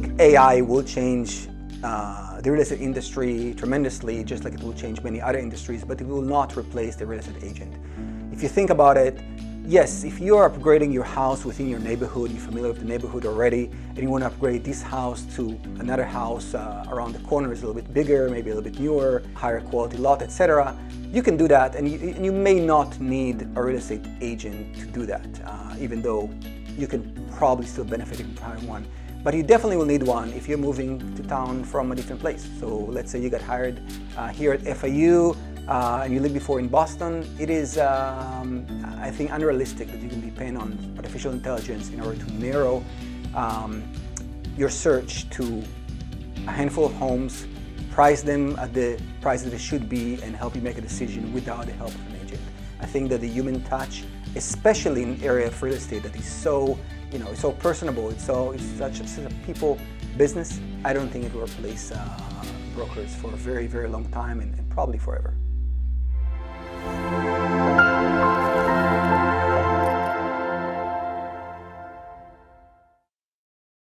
think AI will change uh, the real estate industry tremendously, just like it will change many other industries, but it will not replace the real estate agent. If you think about it, yes, if you are upgrading your house within your neighborhood, you're familiar with the neighborhood already, and you want to upgrade this house to another house uh, around the corner is a little bit bigger, maybe a little bit newer, higher quality lot, etc., you can do that, and you, and you, may not need a real estate agent to do that, uh, even though you can probably still benefit from having one. But you definitely will need one if you're moving to town from a different place. So let's say you got hired uh, here at FIU uh, and you lived before in Boston. It is, um, I think, unrealistic that you can depend on artificial intelligence in order to narrow um, your search to a handful of homes, price them at the price that they should be, and help you make a decision without the help of an agent. I think that the human touch, especially in an area of real estate that is so you know, so personable. It's so it's such a, such a people business. I don't think it will replace uh, brokers for a very very long time and, and probably forever.